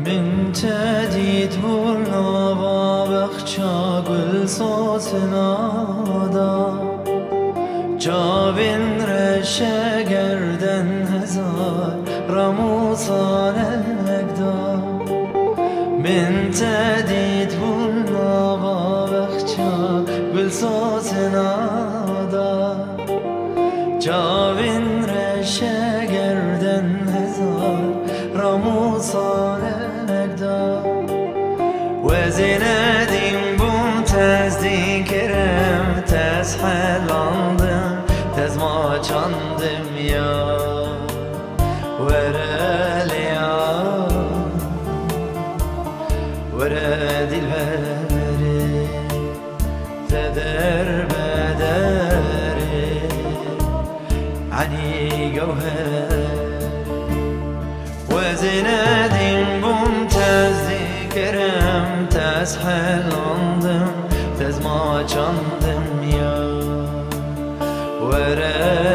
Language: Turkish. من جديد هرنا بخشا قل صوتنا دا جابن رشا گردن هزار رموزان اقدا من جديد هرنا بخشا قل صوتنا دا جابن رشا zikirim tez helandım Tez maçandım ya Verel ya veredil veri Teder bederi Ani gevher Vezinedin bum tez zikirim Tez helandım tez maçandım ya Vere